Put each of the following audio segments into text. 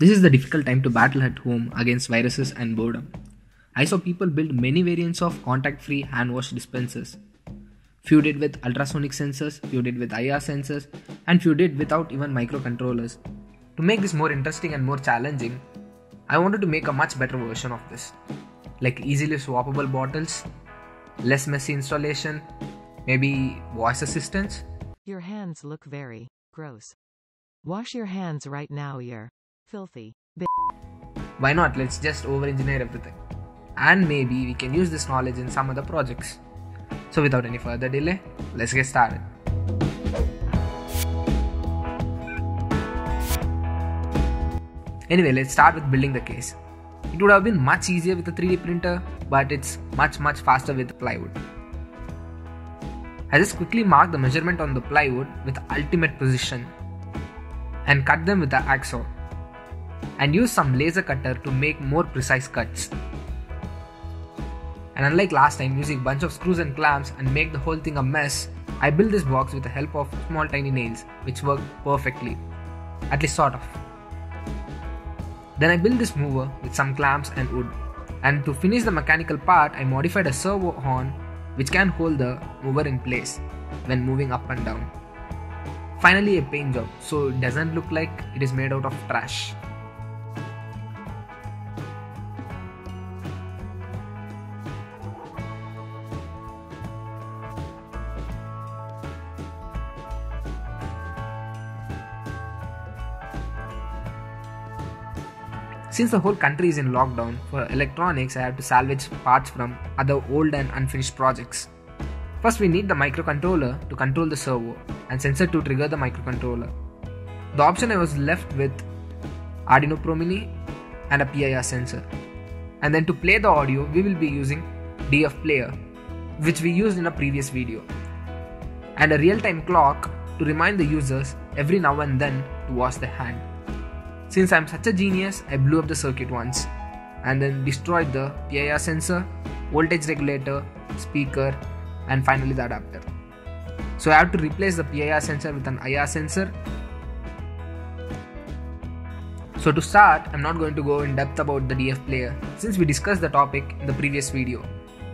This is the difficult time to battle at home against viruses and boredom. I saw people build many variants of contact free hand wash dispensers. Few did with ultrasonic sensors, few did with IR sensors, and few did without even microcontrollers. To make this more interesting and more challenging, I wanted to make a much better version of this. Like easily swappable bottles, less messy installation, maybe voice assistance. Your hands look very gross. Wash your hands right now, you're filthy. Why not? Let's just over engineer everything. And maybe we can use this knowledge in some other projects. So, without any further delay, let's get started. Anyway, let's start with building the case. It would have been much easier with a 3D printer, but it's much much faster with plywood. I just quickly mark the measurement on the plywood with ultimate precision and cut them with the hacksaw and use some laser cutter to make more precise cuts. And unlike last time using bunch of screws and clamps and make the whole thing a mess, I built this box with the help of small tiny nails which worked perfectly. At least sort of. Then I built this mover with some clamps and wood. And to finish the mechanical part, I modified a servo horn which can hold the mover in place when moving up and down. Finally, a paint job so it doesn't look like it is made out of trash. Since the whole country is in lockdown, for electronics I have to salvage parts from other old and unfinished projects. First we need the microcontroller to control the servo and sensor to trigger the microcontroller. The option I was left with Arduino Pro Mini and a PIR sensor. And then to play the audio we will be using DF player which we used in a previous video. And a real-time clock to remind the users every now and then to wash their hand. Since I'm such a genius, I blew up the circuit once and then destroyed the PIR sensor, voltage regulator, speaker, and finally the adapter. So I have to replace the PIR sensor with an IR sensor. So to start, I'm not going to go in depth about the DF player since we discussed the topic in the previous video.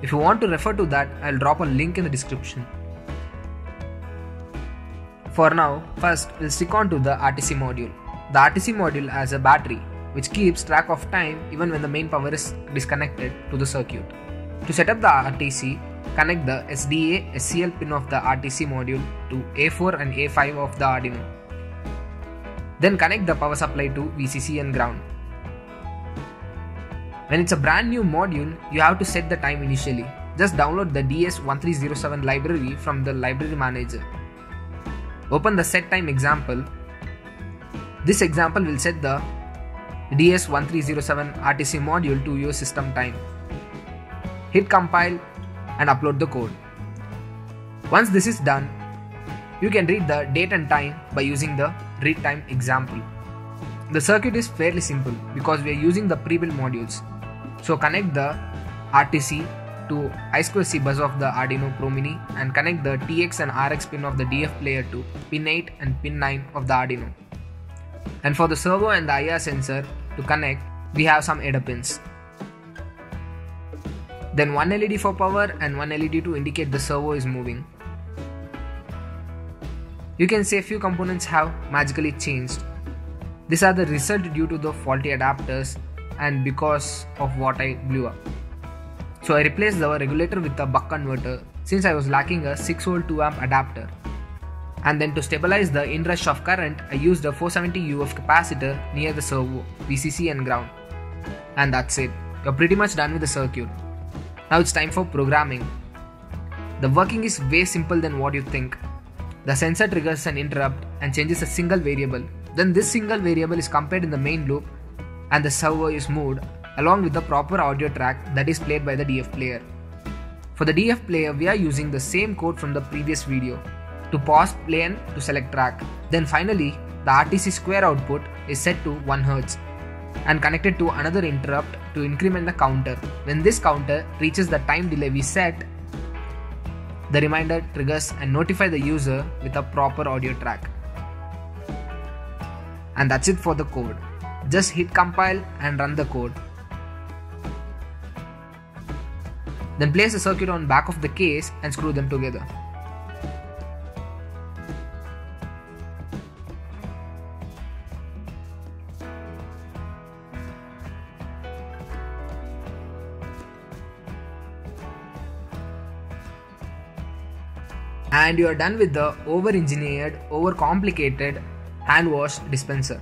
If you want to refer to that, I'll drop a link in the description. For now, first we'll stick on to the RTC module. The RTC module has a battery which keeps track of time even when the main power is disconnected to the circuit. To set up the RTC, connect the SDA SCL pin of the RTC module to A4 and A5 of the Arduino. Then connect the power supply to VCC and ground. When it's a brand new module, you have to set the time initially. Just download the DS1307 library from the library manager. Open the set time example this example will set the DS1307 RTC module to your system time. Hit compile and upload the code. Once this is done, you can read the date and time by using the read time example. The circuit is fairly simple because we are using the pre-built modules. So connect the RTC to I2C bus of the Arduino Pro Mini and connect the TX and RX pin of the DF player to pin 8 and pin 9 of the Arduino. And for the servo and the IR sensor to connect, we have some header pins. Then one LED for power and one LED to indicate the servo is moving. You can say a few components have magically changed. These are the result due to the faulty adapters and because of what I blew up. So I replaced the regulator with a buck converter since I was lacking a 6V 2 amp adapter and then to stabilize the inrush of current I used a 470 UF capacitor near the servo, VCC and ground. And that's it, you're pretty much done with the circuit. Now it's time for programming. The working is way simple than what you think. The sensor triggers an interrupt and changes a single variable. Then this single variable is compared in the main loop and the servo is moved along with the proper audio track that is played by the DF player. For the DF player, we are using the same code from the previous video to pause play and to select track. Then finally, the RTC square output is set to 1 Hz and connected to another interrupt to increment the counter. When this counter reaches the time delay we set, the reminder triggers and notify the user with a proper audio track. And that's it for the code. Just hit compile and run the code. Then place the circuit on back of the case and screw them together. And you are done with the over engineered, over complicated hand wash dispenser.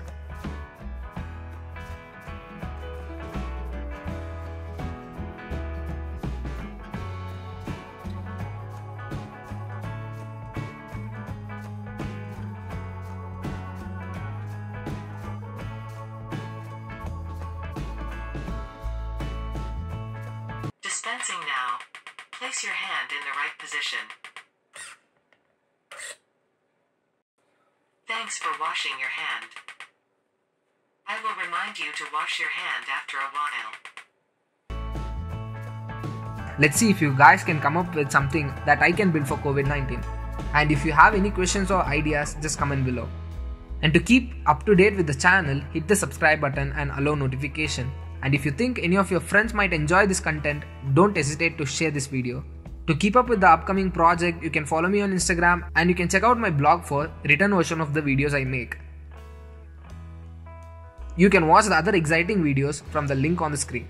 Dispensing now. Place your hand in the right position. Thanks for washing your hand. I will remind you to wash your hand after a while. Let's see if you guys can come up with something that I can build for COVID 19. And if you have any questions or ideas, just comment below. And to keep up to date with the channel, hit the subscribe button and allow notification. And if you think any of your friends might enjoy this content, don't hesitate to share this video. To keep up with the upcoming project, you can follow me on Instagram and you can check out my blog for written version of the videos I make. You can watch the other exciting videos from the link on the screen.